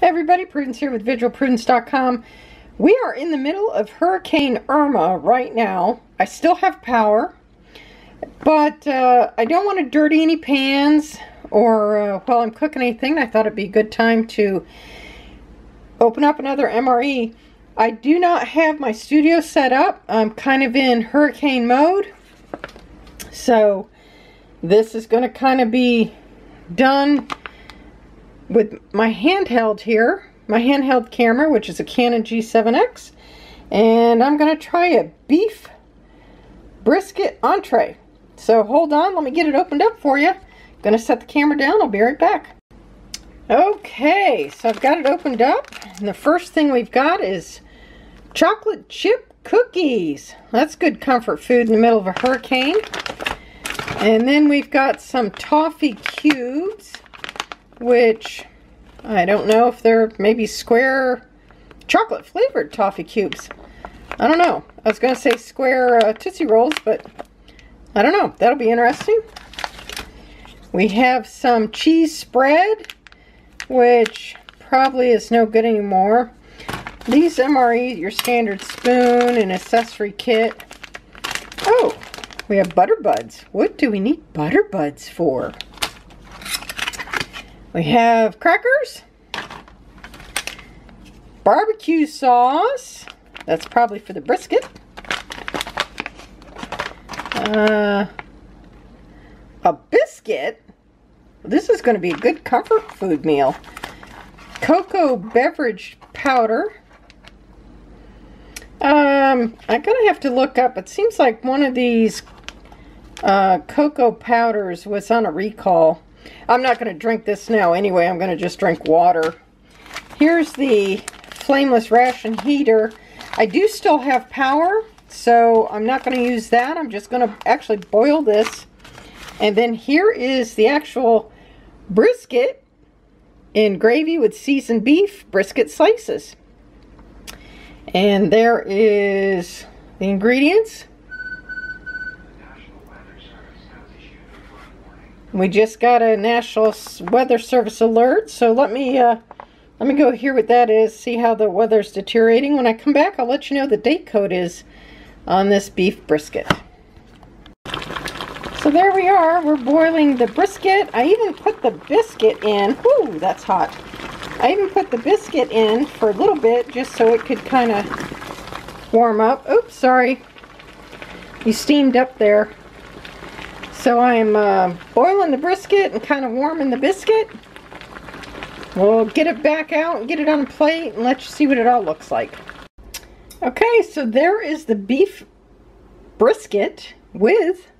Hey everybody, Prudence here with VigilPrudence.com. We are in the middle of Hurricane Irma right now. I still have power, but uh, I don't want to dirty any pans or uh, while I'm cooking anything. I thought it'd be a good time to open up another MRE. I do not have my studio set up. I'm kind of in hurricane mode. So this is going to kind of be done with my handheld here, my handheld camera, which is a Canon G7X, and I'm going to try a beef brisket entree. So hold on, let me get it opened up for you. I'm going to set the camera down, I'll be right back. Okay, so I've got it opened up, and the first thing we've got is chocolate chip cookies. That's good comfort food in the middle of a hurricane. And then we've got some toffee cubes which I don't know if they're maybe square chocolate flavored toffee cubes. I don't know. I was going to say square uh, Tootsie Rolls, but I don't know. That'll be interesting. We have some cheese spread, which probably is no good anymore. These MRE, your standard spoon and accessory kit. Oh, we have butter buds. What do we need butter buds for? We have crackers, barbecue sauce, that's probably for the brisket, uh, a biscuit, this is going to be a good comfort food meal, cocoa beverage powder, um, I'm going to have to look up, it seems like one of these uh, cocoa powders was on a recall. I'm not going to drink this now anyway. I'm going to just drink water. Here's the flameless ration heater. I do still have power, so I'm not going to use that. I'm just going to actually boil this. And then here is the actual brisket in gravy with seasoned beef brisket slices. And there is the ingredients. We just got a National Weather Service alert, so let me uh, let me go hear what that is, see how the weather's deteriorating. When I come back, I'll let you know the date code is on this beef brisket. So there we are, we're boiling the brisket. I even put the biscuit in. Whoo, that's hot. I even put the biscuit in for a little bit just so it could kind of warm up. Oops, sorry. You steamed up there. So I'm uh, boiling the brisket and kind of warming the biscuit. We'll get it back out and get it on a plate and let you see what it all looks like. Okay, so there is the beef brisket with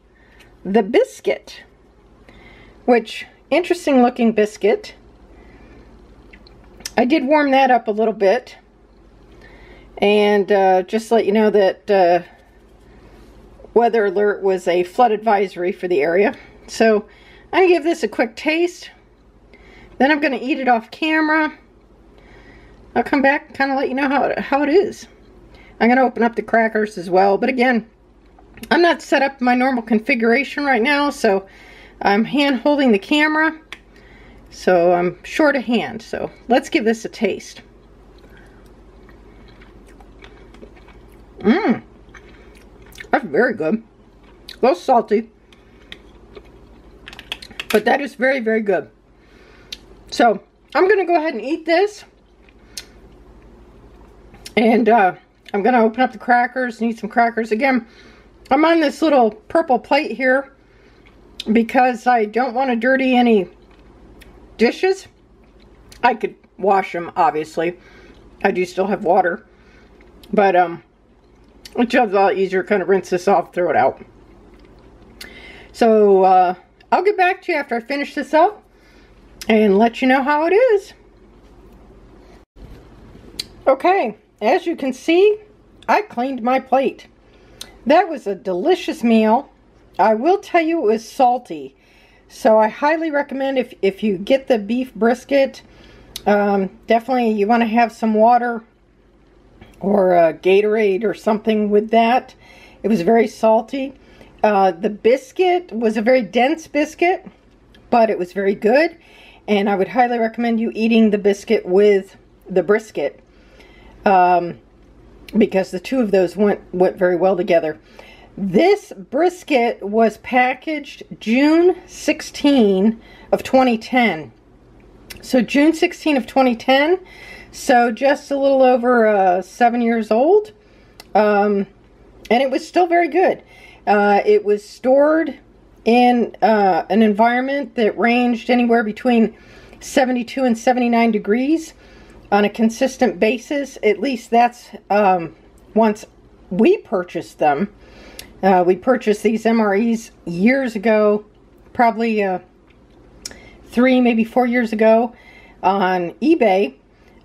the biscuit. Which, interesting looking biscuit. I did warm that up a little bit. And uh, just let you know that uh, weather alert was a flood advisory for the area. So I'm going to give this a quick taste. Then I'm going to eat it off camera. I'll come back and kind of let you know how it, how it is. I'm going to open up the crackers as well. But again, I'm not set up my normal configuration right now. So I'm hand holding the camera. So I'm short of hand. So let's give this a taste. Mmm. That's very good. A little salty. But that is very, very good. So, I'm going to go ahead and eat this. And uh, I'm going to open up the crackers and eat some crackers. Again, I'm on this little purple plate here because I don't want to dirty any dishes. I could wash them, obviously. I do still have water. But, um, which is a lot easier. Kind of rinse this off, throw it out. So, uh, I'll get back to you after I finish this up and let you know how it is. Okay, as you can see, I cleaned my plate. That was a delicious meal. I will tell you it was salty. So I highly recommend if, if you get the beef brisket, um, definitely you want to have some water or a Gatorade or something with that. It was very salty. Uh, the biscuit was a very dense biscuit, but it was very good. and I would highly recommend you eating the biscuit with the brisket um, because the two of those went, went very well together. This brisket was packaged June 16 of 2010. So June 16 of 2010, so just a little over uh, seven years old. Um, and it was still very good. Uh, it was stored in uh, an environment that ranged anywhere between 72 and 79 degrees on a consistent basis. At least that's um, once we purchased them. Uh, we purchased these MREs years ago, probably uh, three, maybe four years ago on eBay.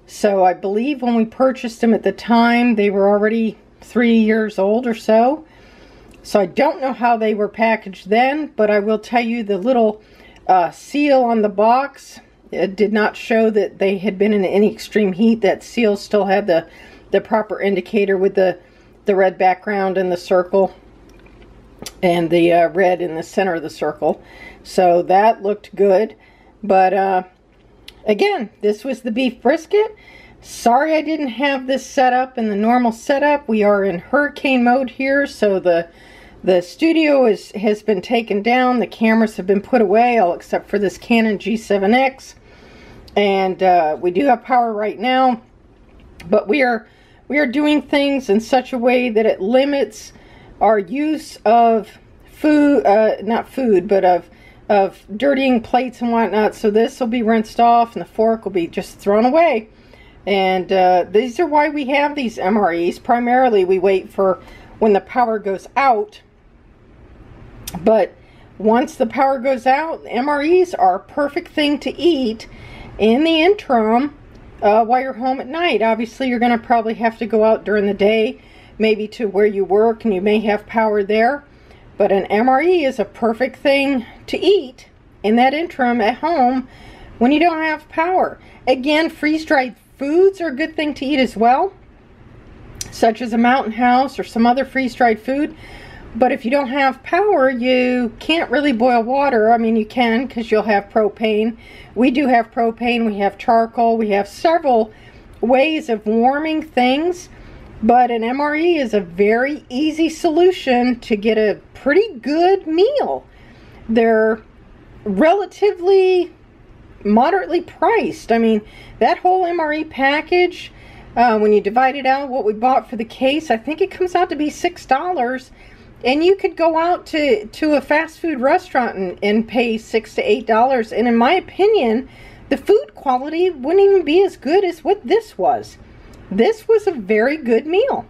So I believe when we purchased them at the time, they were already three years old or so. So I don't know how they were packaged then, but I will tell you the little uh, seal on the box it did not show that they had been in any extreme heat. That seal still had the, the proper indicator with the, the red background and the circle and the uh, red in the center of the circle. So that looked good. But uh, again, this was the beef brisket. Sorry I didn't have this set up in the normal setup. We are in hurricane mode here, so the the studio is, has been taken down. The cameras have been put away, all except for this Canon G7X. And uh, we do have power right now, but we are we are doing things in such a way that it limits our use of food, uh, not food, but of of dirtying plates and whatnot. So this will be rinsed off and the fork will be just thrown away. And uh, these are why we have these MREs. Primarily, we wait for when the power goes out. But once the power goes out, MREs are a perfect thing to eat in the interim uh, while you're home at night. Obviously, you're going to probably have to go out during the day, maybe to where you work, and you may have power there. But an MRE is a perfect thing to eat in that interim at home when you don't have power. Again, freeze-dried foods are a good thing to eat as well, such as a mountain house or some other freeze-dried food. But if you don't have power, you can't really boil water. I mean, you can because you'll have propane. We do have propane. We have charcoal. We have several ways of warming things. But an MRE is a very easy solution to get a pretty good meal. They're relatively moderately priced. I mean, that whole MRE package, uh, when you divide it out, what we bought for the case, I think it comes out to be $6 and you could go out to to a fast food restaurant and, and pay six to eight dollars and in my opinion the food quality wouldn't even be as good as what this was this was a very good meal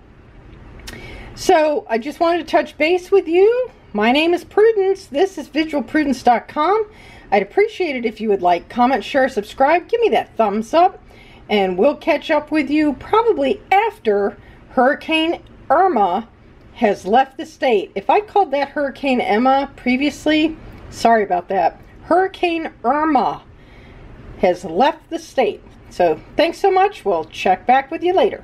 so i just wanted to touch base with you my name is prudence this is vigilprudence.com i'd appreciate it if you would like comment share subscribe give me that thumbs up and we'll catch up with you probably after hurricane irma has left the state. If I called that Hurricane Emma previously, sorry about that. Hurricane Irma has left the state. So thanks so much. We'll check back with you later.